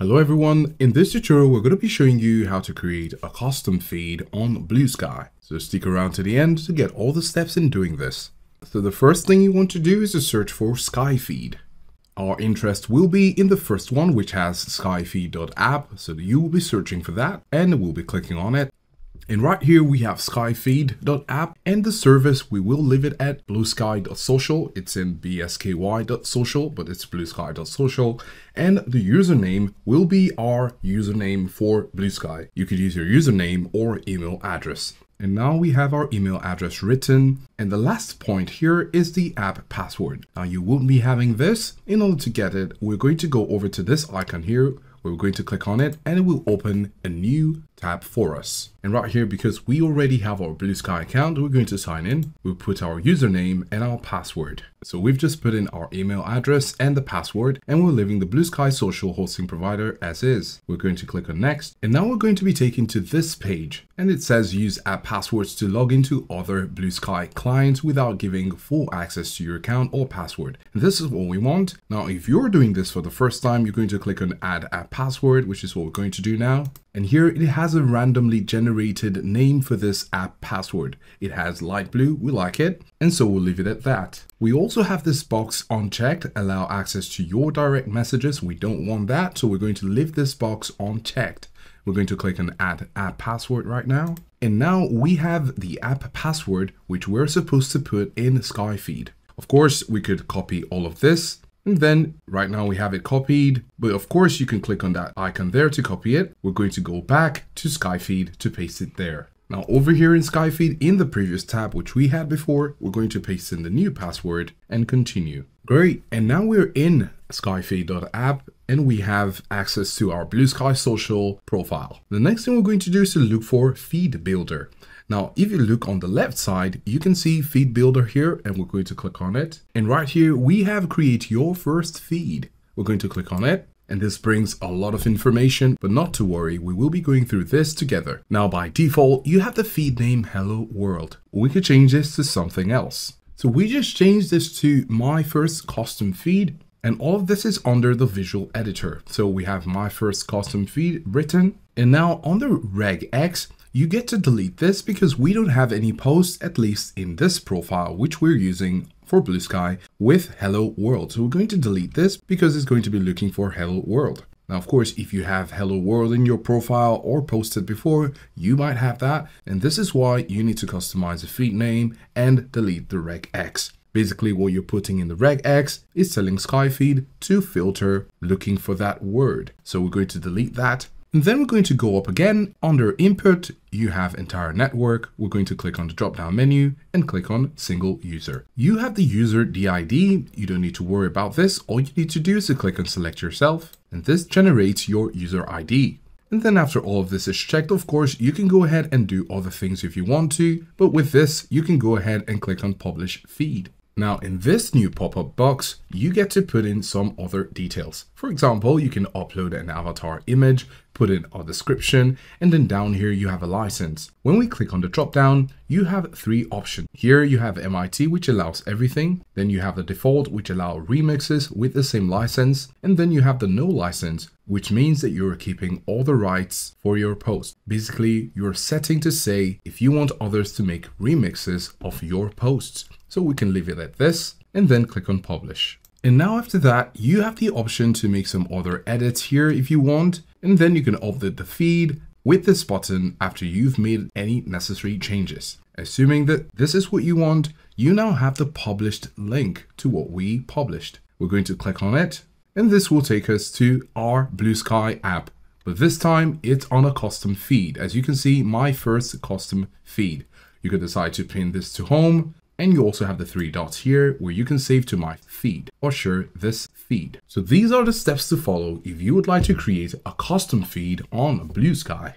Hello everyone, in this tutorial we're going to be showing you how to create a custom feed on Bluesky. So stick around to the end to get all the steps in doing this. So the first thing you want to do is to search for Skyfeed. Our interest will be in the first one which has skyfeed.app, so you will be searching for that and we'll be clicking on it. And right here we have skyfeed.app and the service we will leave it at bluesky.social. It's in bsky.social, but it's bluesky.social. And the username will be our username for Bluesky. You could use your username or email address. And now we have our email address written. And the last point here is the app password. Now you won't be having this. In order to get it, we're going to go over to this icon here we're going to click on it and it will open a new tab for us. And right here, because we already have our Bluesky account, we're going to sign in. We'll put our username and our password. So we've just put in our email address and the password, and we're leaving the Bluesky social hosting provider as is. We're going to click on next, and now we're going to be taken to this page. And it says use app passwords to log into other Bluesky clients without giving full access to your account or password. And this is what we want. Now, if you're doing this for the first time, you're going to click on add app password, which is what we're going to do now. And here it has a randomly generated name for this app password. It has light blue, we like it, and so we'll leave it at that. We also have this box unchecked, allow access to your direct messages. We don't want that, so we're going to leave this box unchecked. We're going to click on add app password right now. And now we have the app password, which we're supposed to put in Skyfeed. Of course, we could copy all of this and then right now we have it copied, but of course you can click on that icon there to copy it. We're going to go back to Skyfeed to paste it there. Now over here in Skyfeed in the previous tab, which we had before, we're going to paste in the new password and continue. Great. And now we're in skyfeed.app and we have access to our Bluesky social profile. The next thing we're going to do is to look for feed builder. Now, if you look on the left side, you can see feed builder here and we're going to click on it. And right here, we have create your first feed. We're going to click on it. And this brings a lot of information, but not to worry, we will be going through this together. Now by default, you have the feed name Hello World. We could change this to something else. So we just changed this to my first custom feed and all of this is under the visual editor. So we have my first custom feed written and now on under regex, you get to delete this because we don't have any posts, at least in this profile, which we're using for Bluesky with Hello World. So we're going to delete this because it's going to be looking for Hello World. Now, of course, if you have Hello World in your profile or posted before, you might have that. And this is why you need to customize the feed name and delete the regex. Basically, what you're putting in the regex is telling Skyfeed to filter looking for that word. So we're going to delete that and then we're going to go up again. Under input, you have entire network. We're going to click on the drop down menu and click on single user. You have the user DID. You don't need to worry about this. All you need to do is to click on select yourself and this generates your user ID. And then after all of this is checked, of course, you can go ahead and do other things if you want to, but with this, you can go ahead and click on publish feed. Now in this new pop-up box, you get to put in some other details. For example, you can upload an avatar image, put in our description, and then down here you have a license. When we click on the drop down, you have three options. Here you have MIT, which allows everything. Then you have the default, which allow remixes with the same license. And then you have the no license, which means that you're keeping all the rights for your post. Basically, you're setting to say if you want others to make remixes of your posts. So we can leave it at this and then click on publish. And now after that, you have the option to make some other edits here if you want, and then you can update the feed with this button after you've made any necessary changes. Assuming that this is what you want, you now have the published link to what we published. We're going to click on it, and this will take us to our Bluesky app. But this time it's on a custom feed. As you can see, my first custom feed. You could decide to pin this to home, and you also have the three dots here where you can save to my feed oh, or share this feed. So these are the steps to follow if you would like to create a custom feed on Bluesky.